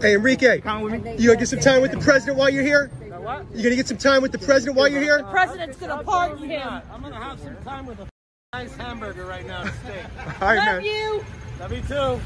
Hey, Enrique, you gonna get some time with the president while you're here? You gonna get some time with the president while you're here? The President's gonna pardon him. I'm gonna have some time with a nice hamburger right now. Steak. All right, Love man. you. Love you too.